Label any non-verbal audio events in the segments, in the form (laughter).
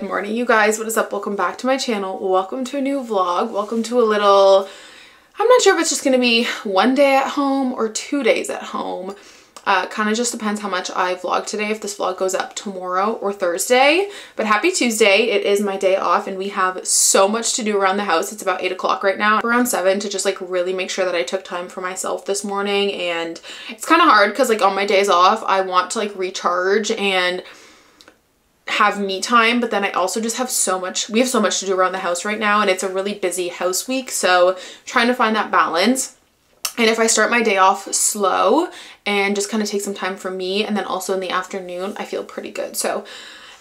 Good morning, you guys. What is up? Welcome back to my channel. Welcome to a new vlog. Welcome to a little, I'm not sure if it's just going to be one day at home or two days at home. Uh, kind of just depends how much I vlog today, if this vlog goes up tomorrow or Thursday. But happy Tuesday. It is my day off and we have so much to do around the house. It's about 8 o'clock right now. Around 7 to just like really make sure that I took time for myself this morning. And it's kind of hard because like on my days off, I want to like recharge and have me time but then I also just have so much we have so much to do around the house right now and it's a really busy house week so trying to find that balance. And if I start my day off slow and just kind of take some time for me and then also in the afternoon I feel pretty good. So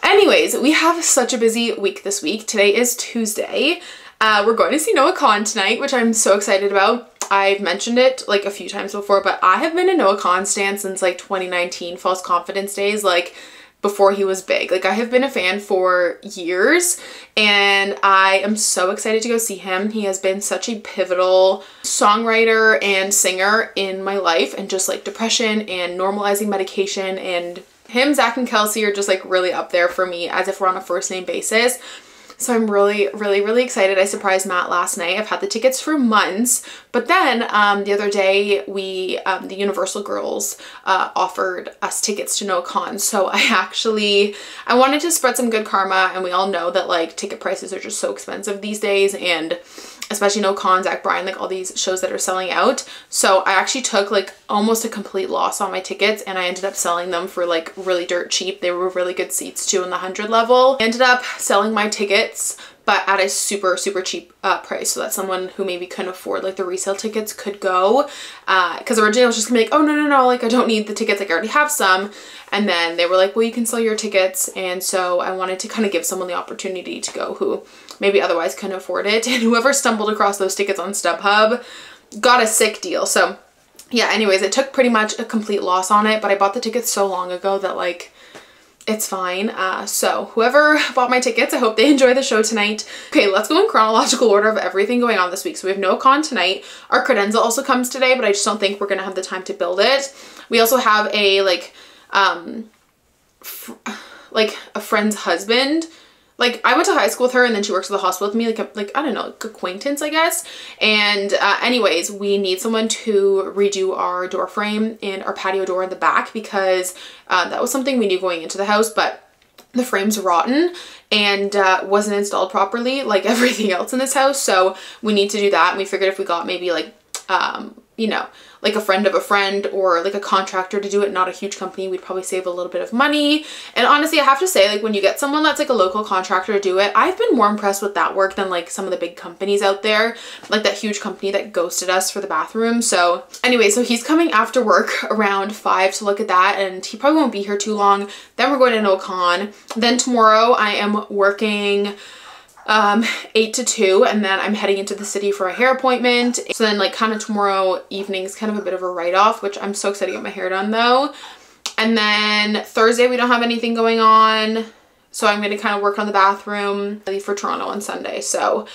anyways we have such a busy week this week. Today is Tuesday. Uh, we're going to see Noah Kahan tonight which I'm so excited about. I've mentioned it like a few times before but I have been a Noah Kahan stan since like 2019 false confidence days. Like before he was big. Like I have been a fan for years and I am so excited to go see him. He has been such a pivotal songwriter and singer in my life and just like depression and normalizing medication and him, Zach and Kelsey are just like really up there for me as if we're on a first name basis. So I'm really, really, really excited. I surprised Matt last night. I've had the tickets for months, but then um, the other day we, um, the Universal girls uh, offered us tickets to Kahan. So (laughs) I actually, I wanted to spread some good karma and we all know that like ticket prices are just so expensive these days and especially Noah Kahan, Zach Bryan, like all these shows that are selling out. So I actually took like almost a complete loss on my tickets and I ended up selling them for like really dirt cheap. They were really good seats too in the 100 level. I ended up selling my tickets but at a super super cheap uh, price so that someone who maybe couldn't afford like the resale tickets could go because uh, originally I was just gonna be like oh no no no like I don't need the tickets like I already have some and then they were like well you can sell your tickets and so I wanted to kind of give someone the opportunity to go who maybe otherwise couldn't afford it (laughs) and whoever stumbled across those tickets on StubHub got a sick deal so yeah anyways it took pretty much a complete loss on it but I bought the tickets so long ago that like it's fine. Uh, so whoever (laughs) bought my tickets, I hope they enjoy the show tonight. Okay, let's go in chronological order of everything going on this week. So we have Noah Kahan tonight. Our credenza also comes today, but I just don't think we're going to have the time to build it. We also have a like, um, (sighs) like a friend's husband like I went to high school with her and then she works at the hospital with me like a, like I don't know like acquaintance I guess. And uh, anyways we need someone to redo our door frame and our patio door in the back because uh, that was something we knew going into the house but the frame's rotten and uh, wasn't installed properly like (laughs) everything else in this house. So we need to do that and we figured if we got maybe like um you know like a friend of a friend or like a contractor to do it, not a huge company, we'd probably save a little bit of money. And honestly, I have to say, like when you get someone that's like a local contractor to do it, I've been more impressed with that work than like some of the big companies out there, like that huge company that ghosted us for the bathroom. So anyway, so he's coming after work (laughs) around five to look at that and he probably won't be here too long. Then we're going to Kahan. Then tomorrow I am working um, 8 to 2 and then I'm heading into the city for a hair appointment. So then like kind of tomorrow evening is kind of a bit of a write-off, which I'm so excited to get my hair done though. And then Thursday we don't have anything going on. So I'm going to kind of work on the bathroom for Toronto on Sunday. So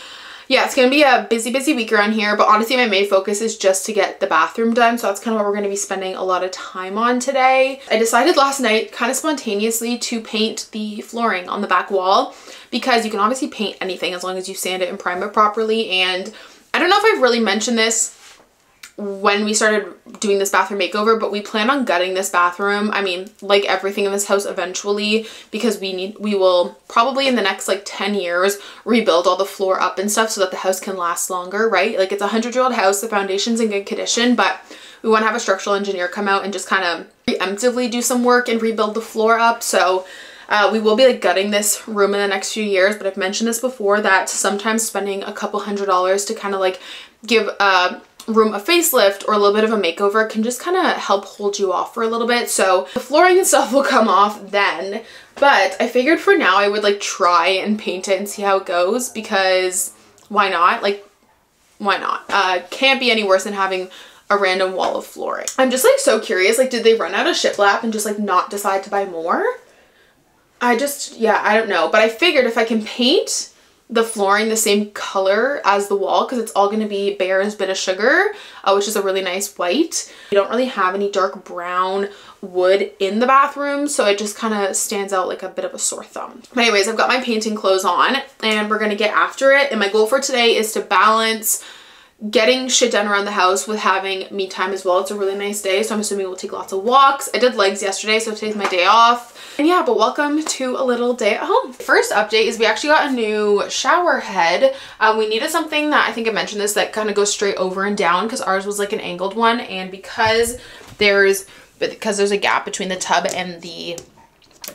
yeah, it's going to be a busy, busy week around here, but honestly, my main focus is just to get the bathroom done. So that's kind of what we're going to be spending a lot of time on today. I decided last night, kind of spontaneously, to paint the flooring on the back wall because you can obviously paint anything as long as you sand it and prime it properly. And I don't know if I've really mentioned this when we started doing this bathroom makeover, but we plan on gutting this bathroom. I mean, like everything in this house eventually, because we need, we will probably in the next like 10 years rebuild all the floor up and stuff so that the house can last longer, right? Like it's a hundred year old house, the foundation's in good condition, but we want to have a structural engineer come out and just kind of preemptively do some work and rebuild the floor up. So uh, we will be like gutting this room in the next few years, but I've mentioned this before that sometimes spending a couple hundred dollars to kind of like give a room a facelift or a little bit of a makeover can just kind of help hold you off for a little bit. So the flooring stuff (laughs) will come off then, but I figured for now I would like try and paint it and see how it goes because why not? Like, why not? Uh, can't be any worse than having a random wall of flooring. I'm just like so curious, like did they run out of shiplap and just like not decide to buy more? I just, yeah, I don't know. But I figured if I can paint the flooring the same color as the wall because it's all going to be Behr's Bit of Sugar, uh, which is a really nice white. We don't really have any dark brown wood in the bathroom, so it just kind of stands out like a bit of a sore thumb. But anyways, I've got my painting clothes on and we're going to get after it. And my goal for today is to balance getting shit done around the house with having me time as well. It's a really nice day, so I'm assuming we'll take lots of walks. I did legs yesterday, so today's my day off. And yeah, but welcome to a little day at home. First update is we actually got a new shower head. Um, we needed something that I think I mentioned this that kind of goes straight over and down because ours was like an angled one. And because there's because there's a gap between the tub and the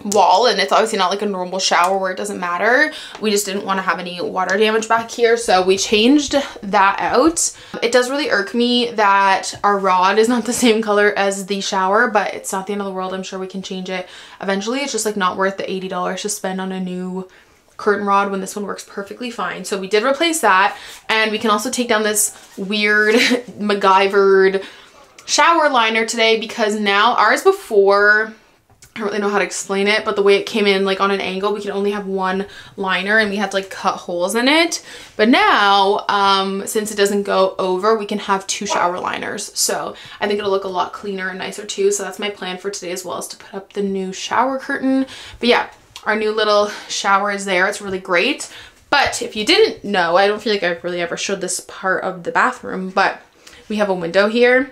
wall and it's obviously not like a normal shower where it doesn't matter. We just didn't want to have any water damage back here so we changed that out. It does really irk me that our rod is not the same color as the shower but it's not the end of the world. I'm sure we can change it eventually. It's just like not worth the 80 dollars to spend on a new curtain rod when this one works perfectly fine. So we did replace that and we can also take down this weird (laughs) MacGyvered shower liner today because now ours before I don't really know how to explain it, but the way it came in like on an angle, we could only have one liner and we had to like cut holes in it. But now, um, since it doesn't go over, we can have two shower liners. So I think it'll look a lot cleaner and nicer too. So that's my plan for today as well is to put up the new shower curtain. But yeah, our new little shower is there. It's really great. But if you didn't know, I don't feel like I've really ever showed this part of the bathroom, but we have a window here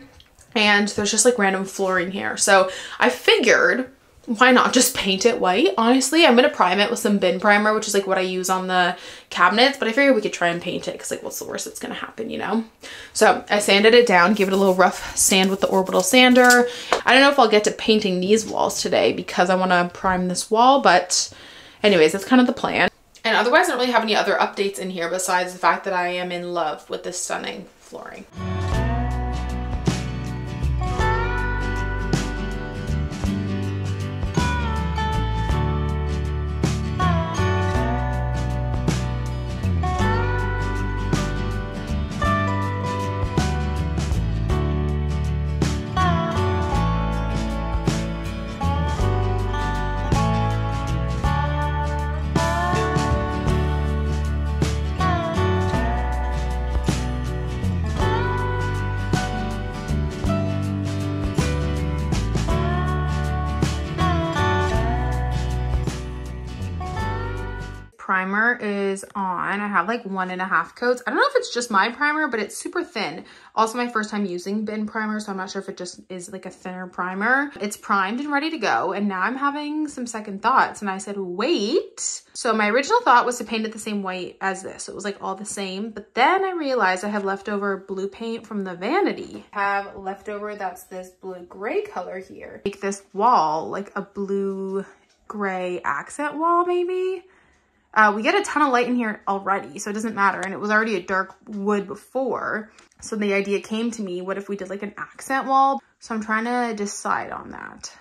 and there's just like random flooring here. So I figured why not just paint it white? Honestly, I'm to prime it with some bin primer, which is like what I use on the cabinets, but I figured we could try and paint it because like what's the worst that's to happen, you know? So I sanded it down, gave it a little rough sand with the orbital sander. I don't know if I'll get to painting these walls today because I want to prime this wall, but anyways, that's kind of the plan. And otherwise, I don't really have any other updates in here besides the fact that I am in love with this stunning flooring. Is on. I have like one and a half coats. I don't know if it's just my primer, but it's super thin. Also my first time using bin primer, so I'm not sure if it just is like a thinner primer. It's primed and ready to go. And now I'm having some second thoughts. And I said, wait. So my original thought was to paint it the same white as this. So It was like all the same. But then I realized I have leftover blue paint from the vanity. I have leftover that's this blue gray color here. Make this wall like a blue gray accent wall maybe uh, we get a ton of light in here already, so it doesn't matter. And it was already a dark wood before. So the idea came to me, what if we did like an accent wall? So I'm trying to decide on that.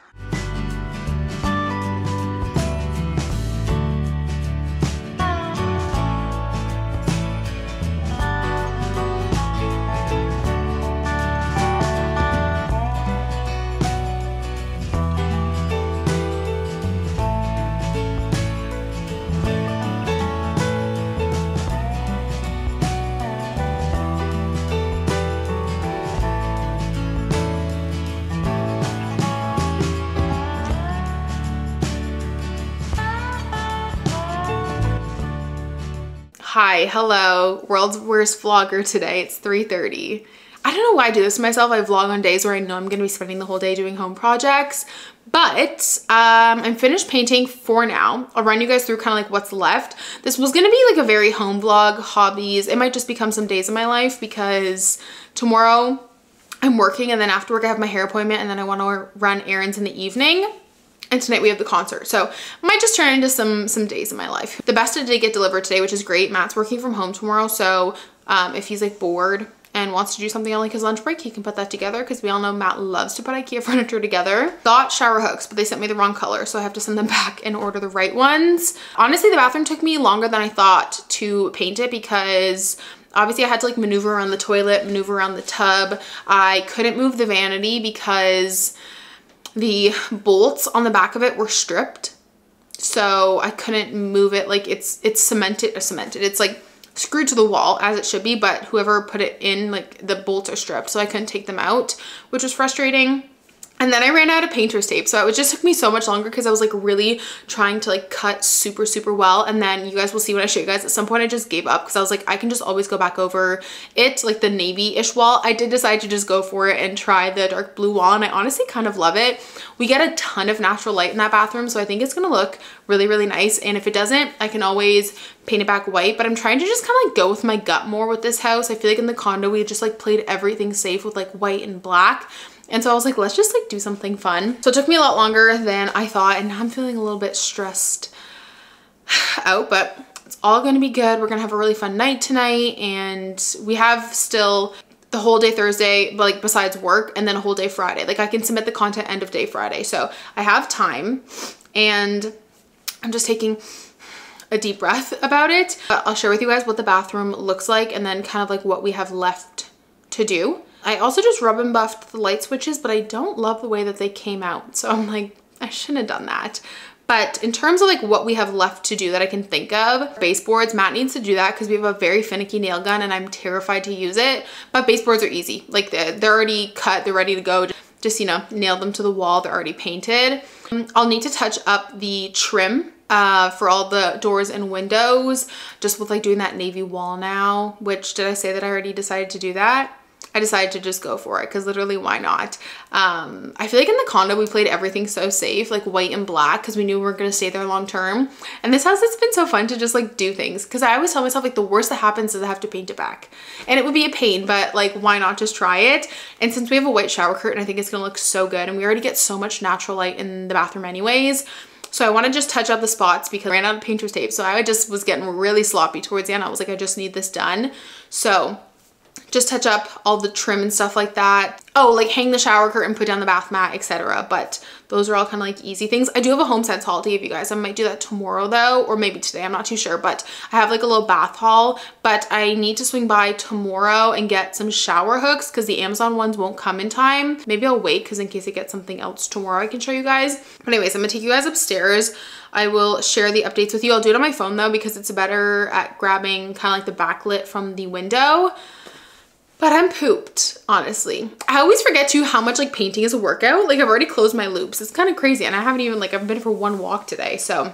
Hi, hello, world's worst vlogger today. It's 3.30. I don't know why I do this to myself. I vlog on days where I know I'm gonna be spending the whole day doing home projects, but um, I'm finished painting for now. I'll run you guys through kind of like what's left. This was gonna be like a very home vlog, hobbies. It might just become some days of my life because tomorrow I'm working and then after work I have my hair appointment and then I wanna run errands in the evening and tonight we have the concert. So might just turn into some some days in my life. The Besta did get delivered today, which is great. Matt's working from home tomorrow. So um, if he's like bored and wants to do something on like his lunch break, he can put that together because we all know Matt loves to put Ikea (laughs) furniture together. Got shower hooks, but they sent me the wrong color. So I have to send them (laughs) back and order the right ones. Honestly, the bathroom took me longer than I thought to paint it because obviously I had to like maneuver around the toilet, maneuver around the tub. I couldn't move the vanity because the bolts on the back of it were stripped So I couldn't move it. Like it's, it's cemented, uh, cemented. It's like screwed to the wall as it should be, but whoever put it in, like the bolts are stripped. So I couldn't take them out, which was frustrating. And then I ran out of painter's tape. So it just took me so much longer because I was like really trying to like cut super, super well. And then you guys will see when I show you guys at some point I just gave up because I was like, I can just always go back over it, like the navy-ish wall. I did decide to just go for it and try the dark blue wall. And I honestly kind of love it. We get a ton of natural light in that bathroom. So I think it's going to look really, really nice. And if it doesn't, I can always paint it back white. But I'm trying to just kind of like go with my gut more with this house. I feel like in the condo, we just like played everything safe with like white and black. And so I was like, let's just like do something fun. So it took me a lot longer than I thought and I'm feeling a little bit stressed (sighs) out, but it's all gonna be good. We're gonna have a really fun night tonight and we have still the whole day Thursday, like besides work and then a whole day Friday. Like I can submit the content end of day Friday. So I have time and I'm just taking a deep breath about it. I'll share with you guys what the bathroom looks like and then kind of like what we have left to do. I also just rub and buffed the light switches, but I don't love the way that they came out. So I'm like, I shouldn't have done that. But in terms of like what we have left to do that I can think of, baseboards, Matt needs to do that because we have a very finicky nail gun and I'm terrified to use it. But baseboards are easy. Like they're, already cut, they're ready to go. Just, you know, nail them to the wall. They're already painted. I'll need to touch up the trim uh, for all the doors and windows, just with like doing that navy wall now, which did I say that I already decided to do that? I decided to just go for it because literally why not? Um, I feel like in the condo we played everything so safe, like white and black because we knew we were going to stay there long term. And this house, it's been so fun to just like do things because I always tell myself like the worst that happens is I have to paint it back. And it would be a pain, but like why not just try it? And since we have a white shower curtain, I think it's going to look so good. And we already get so much natural light in the bathroom anyways. So I want to just touch up the spots because I ran out of painter's tape. So I just was getting really sloppy towards the end. I was like, I just need this done. So just touch up all the trim and stuff like that. Oh, like hang the shower curtain, put down the bath mat, etc. But those are all kind of like easy things. I do have a HomeSense haul to give you guys. I might do that tomorrow though, or maybe today. I'm not too sure, but I have like a little bath haul, but I need to swing by tomorrow and get some shower hooks because the Amazon ones won't come in time. Maybe I'll wait because in case I get something else tomorrow, I can show you guys. But anyways, I'm gonna take you guys upstairs. I will share the updates with you. I'll do it on my phone though because it's better at grabbing kind of like the backlit from the window. But I'm pooped, honestly. I always forget too how much like painting is a workout. Like I've already closed my loops. It's kind of crazy. And I haven't even like, I've been for one walk today. So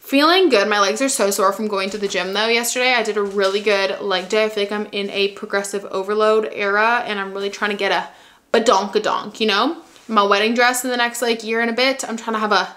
feeling good. My legs are so sore from going to the gym though yesterday. I did a really good leg day. I feel like I'm in a progressive overload era and I'm really trying to get a badonkadonk, you know? My wedding dress in the next like year and a bit. I'm trying to have a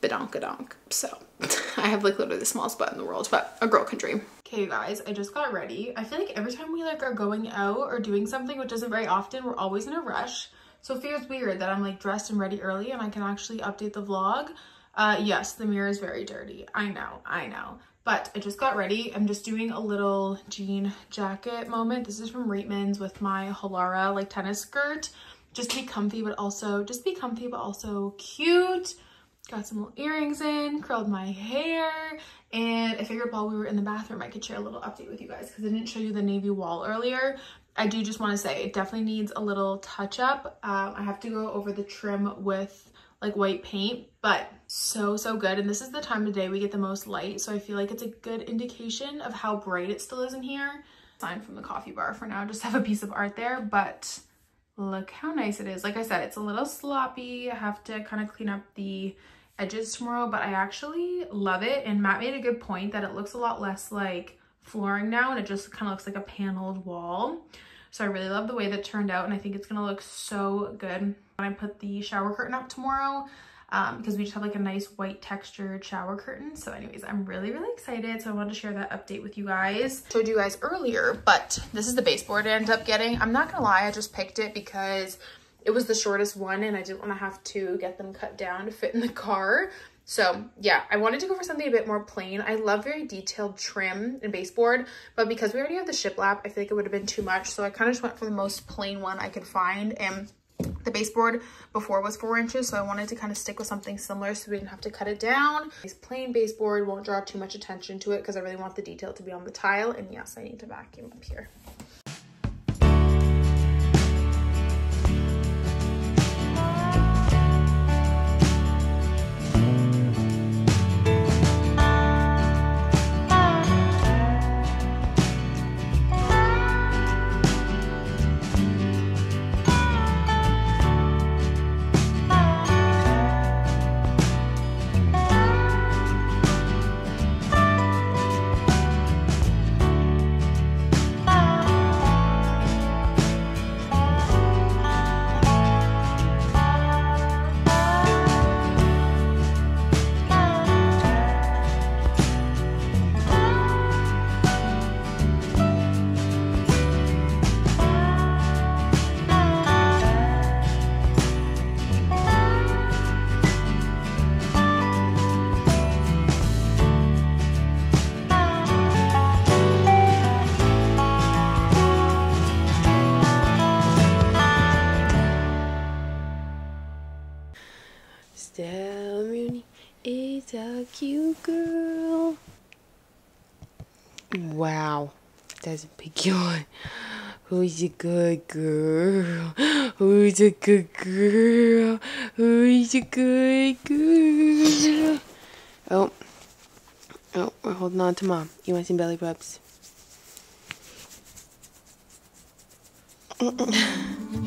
badonkadonk. So (laughs) I have like literally the smallest butt in the world, but a girl can dream. Okay, guys, I just got ready. I feel like every time we like are going out or doing something, which isn't very often, we're always in a rush. So it feels weird that I'm like dressed and ready early and I can actually update the vlog. Uh, yes, the mirror is very dirty. I know, I know. But I just got ready. I'm just doing a little jean jacket moment. This is from Reitman's with my Halara like tennis skirt. Just be comfy, but also, just be comfy, but also cute. Got some little earrings in, curled my hair, and I figured while we were in the bathroom, I could share a little update with you guys because I didn't show you the navy wall earlier. I do just want to say it definitely needs a little touch up. Um, I have to go over the trim with like white paint, but so, so good. And this is the time of day we get the most light. So I feel like it's a good indication of how bright it still is in here. Sign from the coffee bar for now, (laughs) just have a piece of art there, but look how nice it is. Like I said, it's a little sloppy. I have to kind of clean up the edges tomorrow, but I actually love it. And Matt made a good point that it looks a lot less like flooring now and it just kind of looks like a paneled wall. So I really love the way that turned out and I think it's gonna look so good when I put the shower curtain up tomorrow um, because we just have like a nice white textured shower curtain. So anyways, I'm really, really excited. So I wanted to share that update with you guys. Showed you guys earlier, but this is the baseboard I ended up getting. I'm not gonna lie, I just picked it because it was the shortest one and I didn't want to have to get them cut down to fit in the car. So yeah, I wanted to go for something a bit more plain. I love very detailed trim and baseboard, but because we already have the shiplap, I feel like it would have been too much. So I kind of just went for the most plain one I could find. And the baseboard before was four inches, so I wanted to kind of stick with something similar so we didn't have to cut it down. This plain baseboard won't draw too much attention to it because I really want the detail to be on the tile. And yes, I need to vacuum up here. On. Who's a good girl? Who's a good girl? Who's a good girl? Oh. Oh, we're holding on to mom. You want some belly rubs? (laughs)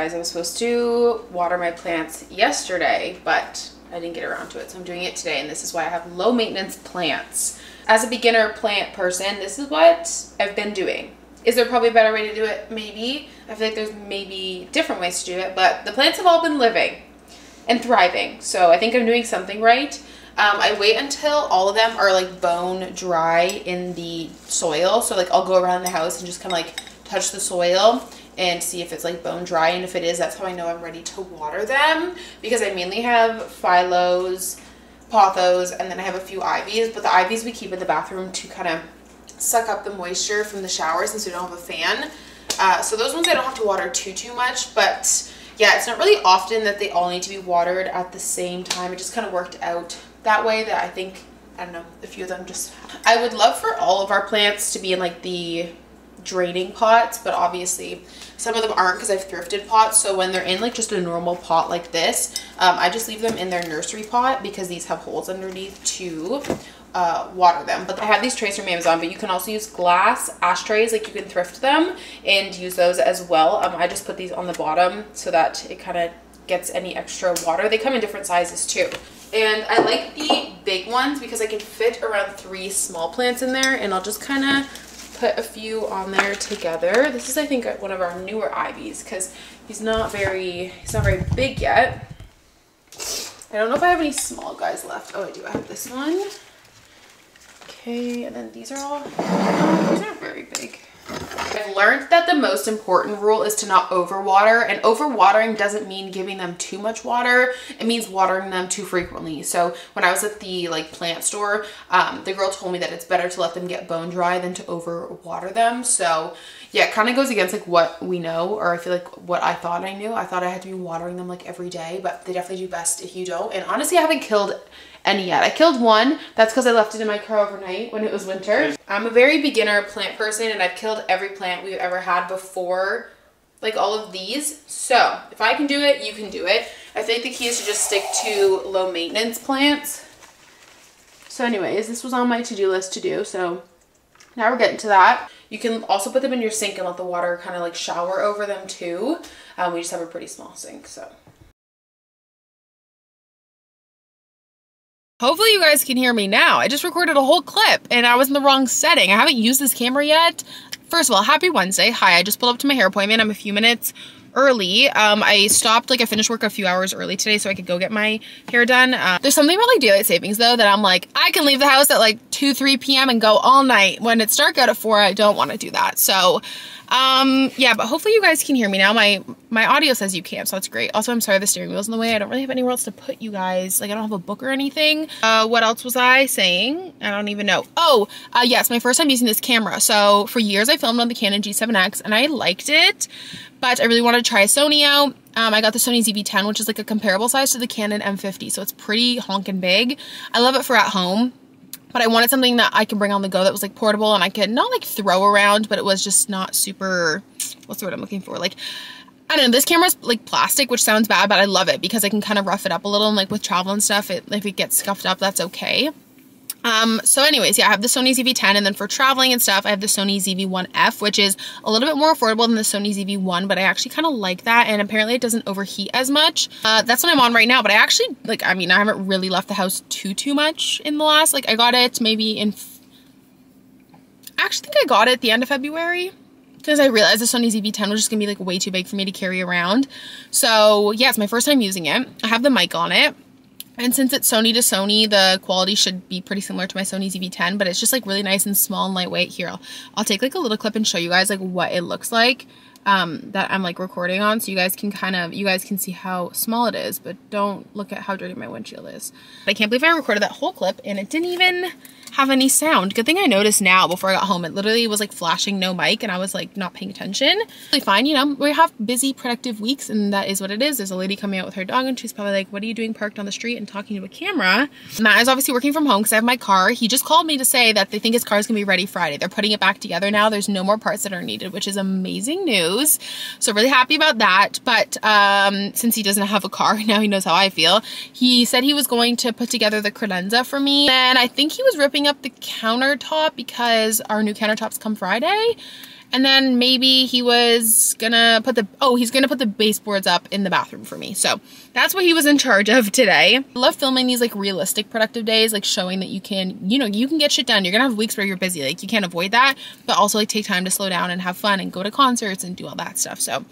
guys, I was supposed to water my plants yesterday, but I didn't get around to it. So I'm doing it today, and this is why I have low maintenance plants. As a beginner plant person, this is what I've been doing. Is there probably a better way to do it? Maybe. I feel like there's maybe different ways to do it, but the plants have all been living and thriving. So I think I'm doing something right. Um, I wait until all of them are like bone dry in the soil. So like I'll go around the house and just kind of like touch the soil and see if it's like bone dry and if it is that's how I know I'm ready to water them because I mainly have phylos pothos and then I have a few ivies but the ivies we keep in the bathroom to kind of suck up the moisture from the shower since we don't have a fan. Uh, so those ones I don't have to water too too much but yeah it's not really often that they all need to be watered at the same time. It just kind of worked out that way that I think I don't know a few of them just I would love for all of our plants to be in like the draining pots but obviously some of them aren't because I've thrifted pots. So when they're in like just a normal pot like this um, I just leave them in their nursery pot because these have holes underneath to uh, water them. But I have these trays from Amazon but you can also use glass ashtrays like you can thrift them and use those as well. Um, I just put these on the bottom so that it kind of gets any extra water. They come in different sizes too. And I like the big ones because I can fit around three small plants in there and I'll just kind of put a few on there together. This is, I think, one of our newer ivies because he's not very, he's not very big yet. I don't know if I have any small guys left. Oh, I do. I have this one. Okay, and then these are all, these aren't very big. I've learned that the most important rule is to not overwater and overwatering doesn't mean giving them too much water. It means watering them too frequently. So when I was at the like plant store, um, the girl told me that it's better to let them get bone dry than to overwater them. So yeah, it kind of goes against like what we know or I feel like what I thought I knew. I thought I had to be watering them like every day, but they definitely do best if you don't. And honestly, I haven't killed any yet. I killed one. That's because I left it in my car overnight when it was winter. I'm a very beginner plant person and I've killed every plant we've ever had before like all of these. So if I can do it, you can do it. I think the key is to just stick to low maintenance plants. So anyways, this was on my to-do list to do. So now we're getting to that. You can also put them in your sink and let the water kind of like shower over them too. Um, we just have a pretty small sink, so. Hopefully you guys can hear me now. I just recorded a whole clip and I was in the wrong setting. I haven't used this camera yet. First of all, happy Wednesday. Hi, I just pulled up to my hair appointment. I'm a few minutes early. Um, I stopped, like I finished work a few hours early today so I could go get my hair done. Uh, there's something about like daylight savings though that I'm like, I can leave the house at like 2, 3 p.m. and go all night. When it's dark out at 4, I don't want to do that. So um, yeah, but hopefully you guys can hear me now. My my audio says you can, so that's great. Also, I'm sorry the steering wheel's in the way. I don't really have anywhere else to put you guys. Like, I don't have a book or anything. Uh, what else was I saying? I don't even know. Oh, uh, yes, my first time using this camera. So for years I filmed on the Canon G7X and I liked it, but I really wanted to try a Sony out. Um, I got the Sony ZV-E10, which is like a comparable size to the Canon M50, so it's pretty honking big. I love it for at home but I wanted something that I can bring on the go that was like portable and I could not like throw around, but it was just not super, what's the word I'm looking for? Like, I don't know, this camera's like plastic, which sounds bad, but I love it because I can kind of rough it up a little and like with travel and stuff, it, if it gets scuffed up, that's okay. Um, so anyways, yeah, I have the Sony ZV-E10 and then for traveling and stuff, I have the Sony ZV-1F, which is a little bit more affordable than the Sony ZV-1, but I actually kind of like that and apparently it doesn't overheat as much. Uh, that's what I'm on right now, but I actually, like, I mean, I haven't really left the house too, too much in the last, like, I got it maybe in, I actually think I got it at the end of February because I realized the Sony ZV-E10 was just gonna be like way too big for me to carry around. So yeah, it's my first time using it. I have the mic on it And since it's Sony to Sony, the quality should be pretty similar to my Sony ZV-E10, but it's just like really nice and small and lightweight. Here, I'll, I'll take like a little clip and show you guys like what it looks like um, that I'm like recording on so you guys can kind of, you guys can see how small it is, but don't look at how dirty my windshield is. But I can't believe I recorded that whole clip and it didn't even have any sound. Good thing I noticed now before I got home. It literally was like flashing no mic and I was like not paying attention. Really fine, you know, we have busy productive weeks and that is what it is. There's a lady coming out with her dog and she's probably like, what are you doing parked on the street and talking to a camera? Matt is obviously working from home because I have my car. He just called me to say that they think his car is gonna be ready Friday. They're putting it back together now. There's no more parts that are needed, which is amazing news. So really happy about that. But um, since he doesn't have a car, (laughs) now he knows how I feel. He said he was going to put together the credenza for me. And I think he was ripping up the countertop because our new countertops come Friday. And then maybe he was gonna put the, oh, he's gonna put the baseboards up in the bathroom for me. So that's what he was in charge of today. I love filming these like realistic productive days, like showing that you can, you know, you can get shit done. You're gonna have weeks where you're busy, like you can't avoid that, but also like take time to slow down and have fun and go to concerts and do all that stuff. So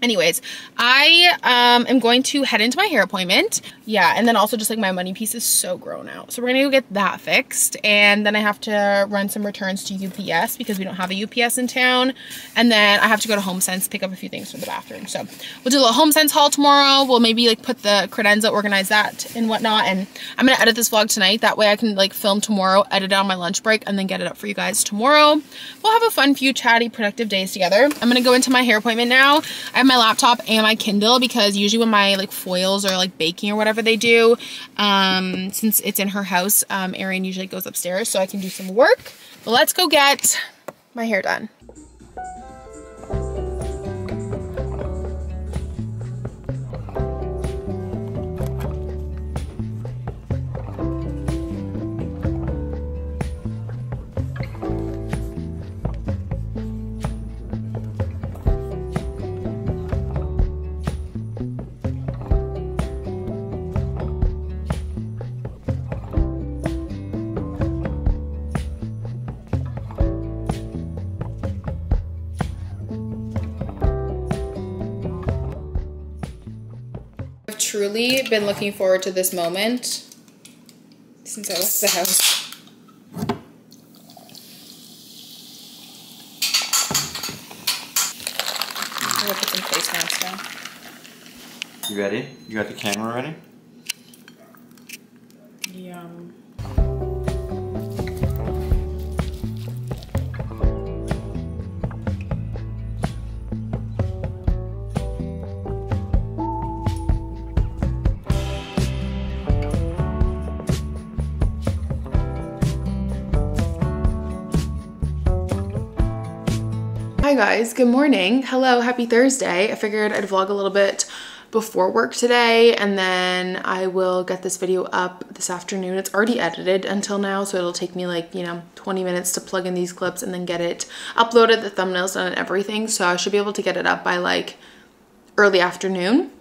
Anyways, I um, am going to head into my hair appointment. Yeah, and then also just like my money piece is so grown out. So we're gonna go get that fixed. And then I have to run some returns to UPS because we don't have a UPS in town. And then I have to go to HomeSense, pick up a few things from the bathroom. So we'll do a little HomeSense haul tomorrow. We'll maybe like put the credenza, organize that and whatnot. And I'm gonna edit this vlog tonight. That way I can like film tomorrow, edit it on my lunch break, and then get it up for you guys tomorrow. We'll have a fun few chatty, productive days together. I'm gonna go into my hair appointment now. I have my laptop and my Kindle because usually when my like foils are like baking or whatever they do, um, since it's in her house, um, Erin usually goes upstairs so I can do some work. But let's go get my hair done. Truly been looking forward to this moment since I left the house. You ready? You got the camera ready? Guys, good morning. Hello, happy Thursday. I figured I'd vlog a little bit before work today and then I will get this video up this afternoon. It's already edited until now, so it'll take me like, you know, 20 minutes to plug in these clips and then get it uploaded, the thumbnails done and everything. So I should be able to get it up by like early afternoon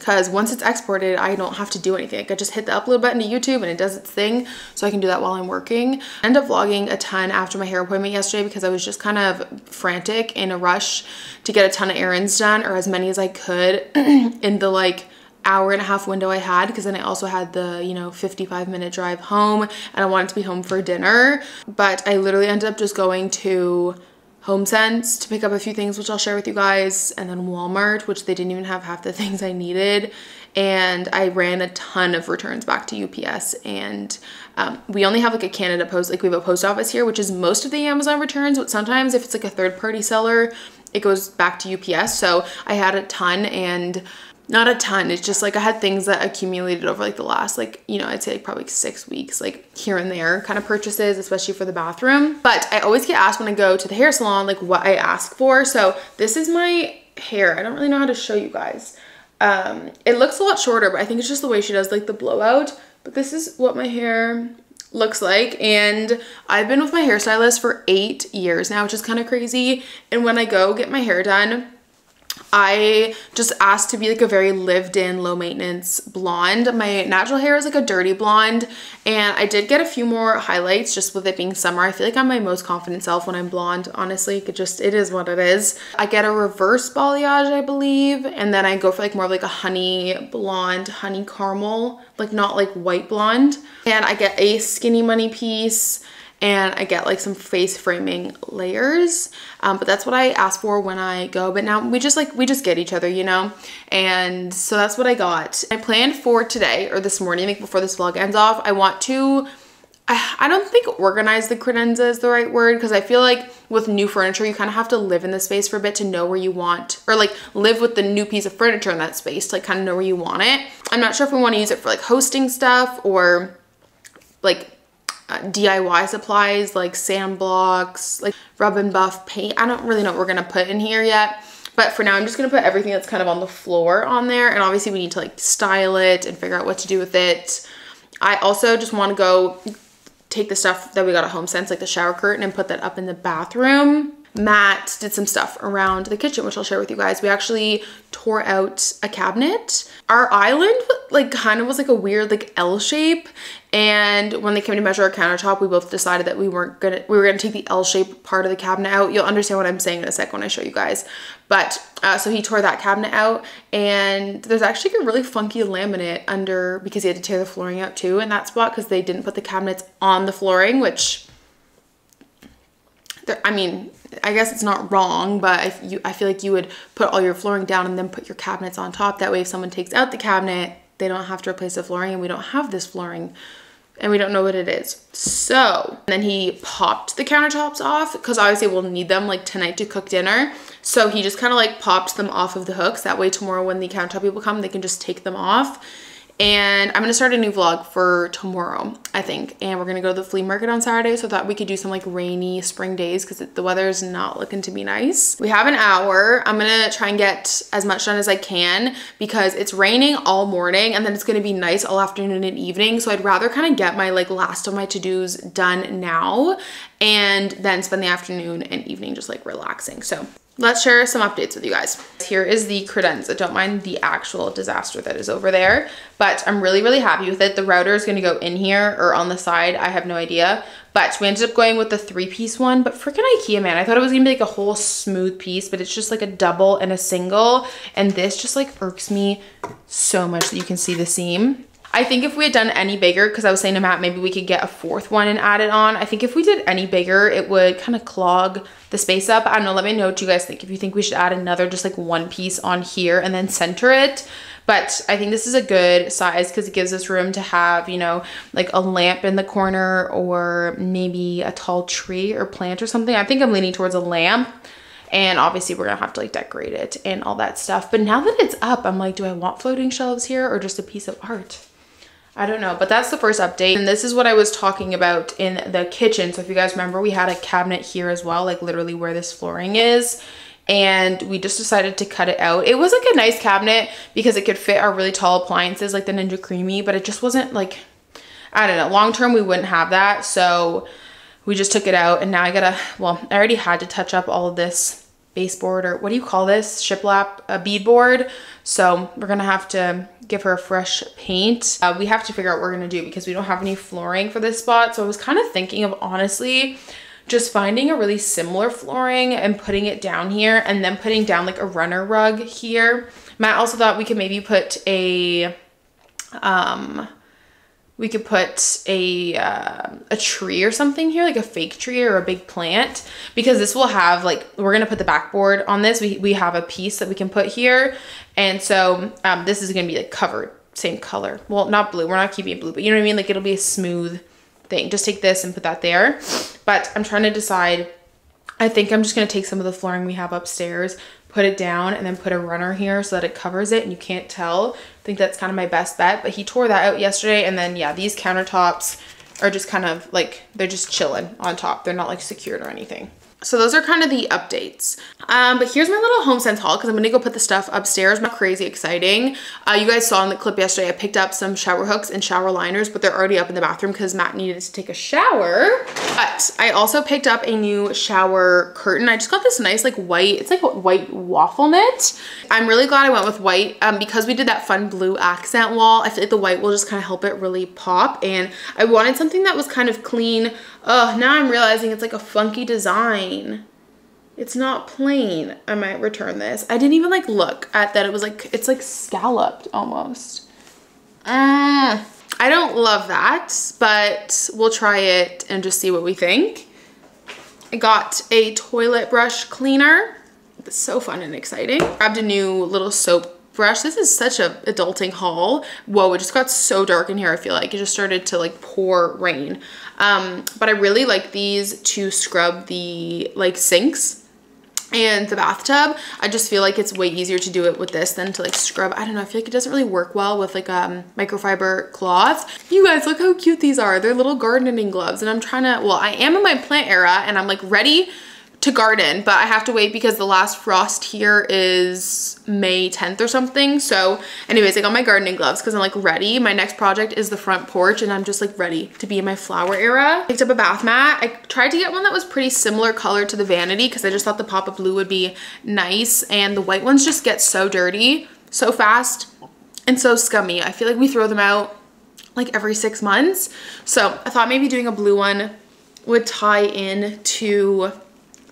because once it's exported, I don't have to do anything. I just hit the upload button to YouTube and it does its thing. So I can do that while I'm working. I ended up vlogging a ton after my hair appointment yesterday because I was just kind of frantic in a rush to get a ton of errands done or as many as I could (clears throat) in the like hour and a half window I had because then I also had the, you know, 55 minute drive home and I wanted to be home for dinner. But I literally ended up just going to HomeSense to pick up a few things, which I'll share with you guys, and then Walmart, which they didn't even have half the (laughs) things I needed. And I ran a ton of returns back to UPS. And um, we only have like a Canada post, like we have a post office here, which is most of the Amazon returns, but sometimes if it's like a third party seller, it goes back to UPS. So I had a ton and not a ton. It's just like I had things that accumulated over like the last like, you know, I'd say like probably six weeks, like here and there kind of purchases, especially for the bathroom. But I always get asked when I go to the hair salon, like what I ask for. So this is my hair. I don't really know how to show you guys. Um, it looks a lot shorter, but I think it's just the way she does like the blowout. But this is what my hair looks like and I've been with my hairstylist for eight years now which is kind of crazy and when I go get my hair done I just asked to be like a very lived in, low maintenance blonde. My natural hair is like a dirty blonde and I did get a few more highlights just with it being summer. I feel like I'm my most confident self when I'm blonde, honestly. It just, it is what it is. I get a reverse balayage, I believe, and then I go for like more of like a honey blonde, honey caramel, like not like white blonde. And I get a skinny money piece and I get like some face framing layers. Um, but that's what I ask for when I go. But now we just like, we just get each other, you know? And so that's what I got. I planned for today or this morning, like before this vlog ends off, I want to I don't think organize the credenza is the right word because I feel like with new furniture, you kind of have to live in the space for a bit to know where you want, or like live with the new piece of furniture in that space to like kind of know where you want it. I'm not sure if we want to use it for like hosting stuff or like DIY supplies like sand blocks, like rub and buff paint. I don't really know what we're gonna put in here yet. But for now, I'm just gonna put everything that's kind of on the floor on there. And obviously we need to like style it and figure out what to do with it. I also just wanna go take the stuff that we got at HomeSense, like the shower curtain and put that up in the bathroom. Matt did some stuff around the kitchen, which I'll share with you guys. We actually tore out a cabinet. Our island like kind of was like a weird like L shape. And when they came to measure our countertop, we both decided that we weren't gonna, we were gonna take the L shape part of the cabinet out. You'll understand what I'm saying in a sec when I show you guys. But, uh, so he tore that cabinet out and there's actually a really funky laminate under, because he had to tear the flooring out too in that spot because they didn't put the cabinets on the flooring, which, I mean, I guess it's not wrong, but I, you, I feel like you would put all your flooring down and then put your cabinets on top. That way if someone takes out the cabinet, they don't have to replace the flooring and we don't have this flooring and we don't know what it is. So then he popped the countertops off because obviously we'll need them like tonight to cook dinner. So he just kind of like popped them off of the hooks. That way tomorrow when the countertop people come, they can just take them off and I'm gonna start a new vlog for tomorrow, I think. And we're gonna go to the flea market on Saturday so that we could do some like rainy spring days because the weather is not looking to be nice. We have an hour. I'm gonna try and get as much done as I can because it's raining all morning and then it's gonna be nice all afternoon and evening. So I'd rather kind of get my like last of my to-dos done now and then spend the afternoon and evening just like relaxing. So let's share some updates with you guys. Here is the credenza. Don't mind the actual disaster that is over there, but I'm really, really happy with it. The router is gonna go in here or on the side. I have no idea, but we ended up going with the three piece one, but freaking Ikea, man. I thought it was gonna be like a whole smooth piece, but it's just like a double and a single. And this just like irks me so much that you can see the seam. I think if we had done any bigger, because I was saying to Matt, maybe we could get a fourth one and add it on. I think if we did any bigger, it would kind of clog the space up. I don't know, let me know what you guys think. If you think we should add another, just like one piece on here and then center it. But I think this is a good size because it gives us room to have, you know, like a lamp in the corner or maybe a tall tree or plant or something. I think I'm leaning towards a lamp and obviously we're gonna have to like decorate it and all that stuff. But now that it's up, I'm like, do I want floating shelves here or just a piece of art? I don't know, but that's the first update. And this is what I was talking about in the kitchen. So if you guys remember, we had a cabinet here as well, like literally where this flooring is. And we just decided to cut it out. It was like a nice cabinet because it could fit our really tall appliances like the Ninja Creami, but it just wasn't like, I don't know, long term we wouldn't have that. So we just took it out and now I gotta, well, I already had to touch up all of this baseboard or what do you call this? Shiplap, a beadboard. So we're gonna have to give her a fresh paint. Uh, we have to figure out what we're gonna do because we don't have any flooring for this spot. So I was kind of thinking of honestly, just finding a really similar flooring and putting it down here and then putting down like a runner rug here. Matt also thought we could maybe put a, um, we could put a uh, a tree or something here, like a fake tree or a big plant, because this will have like, we're gonna put the backboard on this. We, we have a piece that we can put here. And so um, this is gonna be like covered, same color. Well, not blue, we're not keeping it blue, but you know what I mean? Like it'll be a smooth thing. Just take this and put that there. But I'm trying to decide, I think I'm just gonna take some of the flooring we have upstairs, put it down and then put a runner here so that it covers it and you can't tell. I think that's kind of my best bet, but he tore that out yesterday. And then yeah, these countertops are just kind of like, they're just chilling on top. They're not like secured or anything. So those are kind of the updates. Um, but here's my little HomeSense haul because I'm to go put the stuff upstairs. Not crazy exciting. Uh, you guys saw in the clip yesterday, I picked up some shower hooks and shower liners, but they're already up in the bathroom because Matt needed to take a shower. But I also picked up a new shower curtain. I just got this nice like white, it's like a white waffle knit. I'm really glad I went with white um, because we did that fun blue accent wall. I feel like the white will just kind of help it really pop. And I wanted something that was kind of clean. Oh, now I'm realizing it's like a funky design. It's not plain. I might return this. I didn't even like look at that. It was like, it's like scalloped almost. Mm. I don't love that, but we'll try it and just see what we think. I got a toilet brush cleaner. It's so fun and exciting. Grabbed a new little soap brush. This is such a adulting haul. Whoa, it just got so dark in here, I feel like. It just started to like pour rain. Um, but I really like these to scrub the like sinks and the bathtub i just feel like it's way easier to do it with this than to like scrub i don't know i feel like it doesn't really work well with like um microfiber cloth you guys look how cute these are they're little gardening gloves and i'm trying to well i am in my plant era and i'm like ready to garden, but I have to wait because the last frost here is May 10th or something. So anyways, I got my gardening gloves because I'm like ready. My next project is the front porch and I'm just like ready to be in my flower era. Picked up a bath mat. I tried to get one that was pretty similar color to the vanity because I just thought the pop of blue would be nice and the white ones just get so dirty so fast and so scummy. I feel like we throw them out like every six months. So I thought maybe doing a blue one would tie in to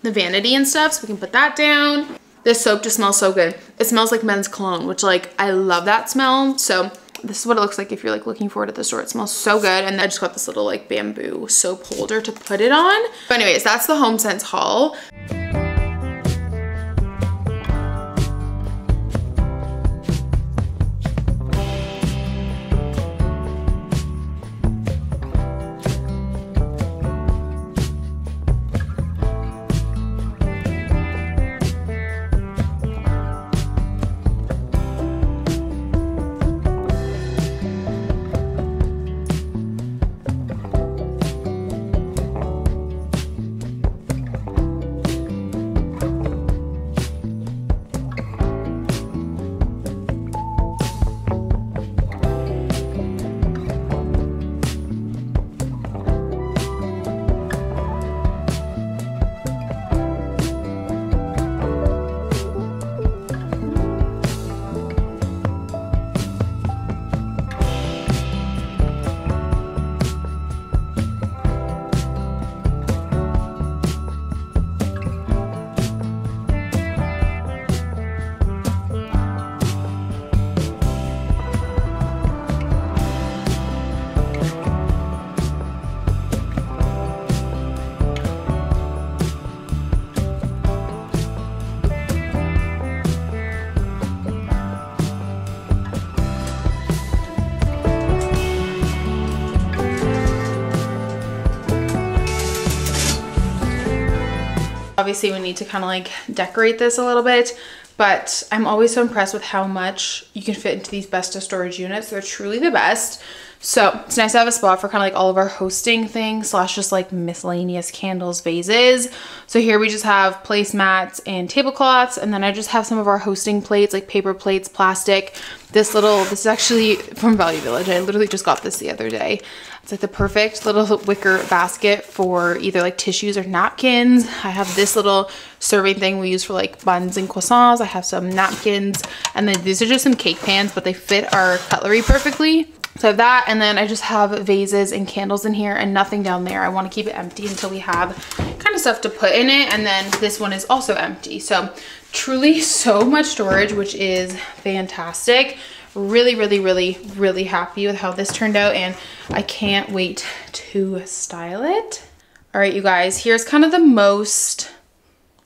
the vanity and stuff so we can put that down. This soap just smells so good. It smells like men's cologne, which like I love that smell. So this is what it looks like if you're like looking for it at the store. It smells so good. And I just got this little like bamboo soap holder to put it on. But anyways, that's the Home Sense haul. Obviously we need to kind of like decorate this a little bit, but I'm always so impressed with how much you can fit into these Besta storage units. They're truly the best. So it's nice to have a spot for kind of like all of our hosting things slash just like miscellaneous candles, vases. So here we just have placemats and tablecloths. And then I just have some of our hosting plates, like paper plates, plastic. This little, this is actually from Value Village. I literally just got this the other day. It's like the perfect little wicker basket for either like tissues or napkins. I have this little serving thing we use for like buns and croissants. I have some napkins and then these are just some cake pans, but they fit our cutlery perfectly. So I have that and then I just have vases and candles in here and nothing down there. I want to keep it empty until we have kind of stuff to put in it. And then this one is also empty. So truly (laughs) so much storage, which is fantastic really, really, really, really happy with how this turned out and I can't wait to style it. All right, you guys, here's kind of the most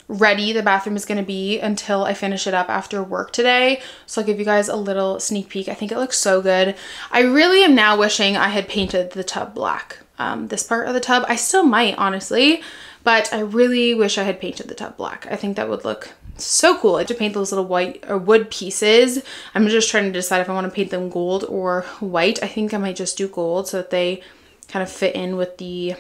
ready the bathroom is gonna be until I finish it up after work today. So I'll give you guys a little sneak peek. I think it looks so good. I really am now wishing I had painted the tub black. Um, this part of the tub, I still might honestly, but I really wish I had painted the tub black. I think that would look so cool. I have to paint those little white or wood pieces. I'm just trying to decide if I want to paint them gold or white. I think I might just do gold so that they kind of fit in with the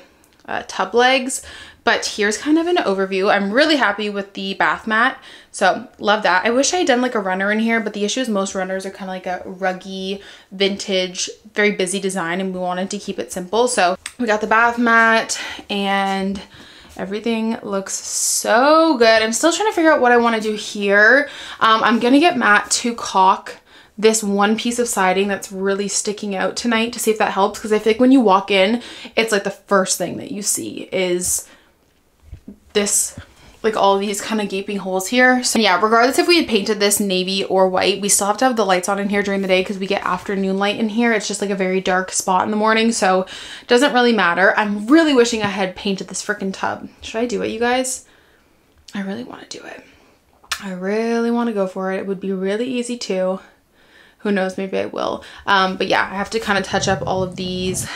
uh, tub legs. But here's kind of an overview. I'm really happy with the bath mat. So love that. I wish I had done like a runner in here, but the issue is most runners are kind of like a ruggy, vintage, very busy design and we wanted to keep it simple. So We got the bath mat and everything looks so good. I'm still trying to figure out what I want to do here. Um, I'm going to get Matt to caulk this one piece of siding that's really sticking out tonight to see if that helps because I feel like when you walk in, it's like the first thing that you see is this like all these kind of gaping holes here. So yeah, regardless if we had painted this navy or white, we still have to have the lights on in here during the day because we get afternoon light in here. It's just like a very dark spot in the morning. So it doesn't really matter. I'm really wishing I had painted this freaking tub. Should I do it, you guys? I really want to do it. I really want to go for it. It would be really easy too. Who knows, maybe I will. Um, but yeah, I have to kind of touch up all of these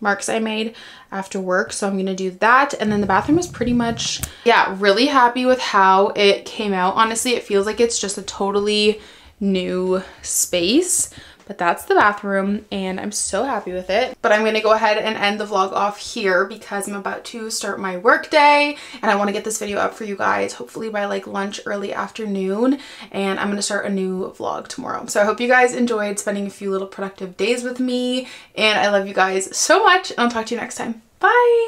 marks I made after work. So I'm to do that. And then the bathroom is pretty much, yeah, really happy with how it came out. Honestly, it feels like it's just a totally new space but that's the bathroom and I'm so happy with it. But I'm gonna go ahead and end the vlog off here because I'm about to start my work day and I wanna get this video up for you guys hopefully by like lunch, early afternoon. And I'm gonna start a new vlog tomorrow. So I hope you guys enjoyed spending a few little productive days with me and I love you guys so much and I'll talk to you next time. Bye!